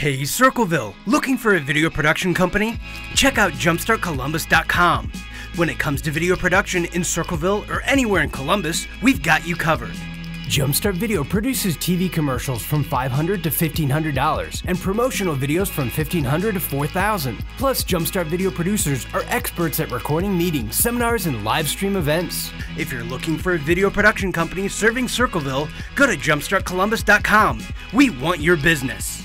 Hey Circleville, looking for a video production company? Check out jumpstartcolumbus.com. When it comes to video production in Circleville or anywhere in Columbus, we've got you covered. Jumpstart Video produces TV commercials from $500 to $1,500 and promotional videos from $1,500 to $4,000. Plus, Jumpstart Video producers are experts at recording meetings, seminars, and live stream events. If you're looking for a video production company serving Circleville, go to jumpstartcolumbus.com. We want your business.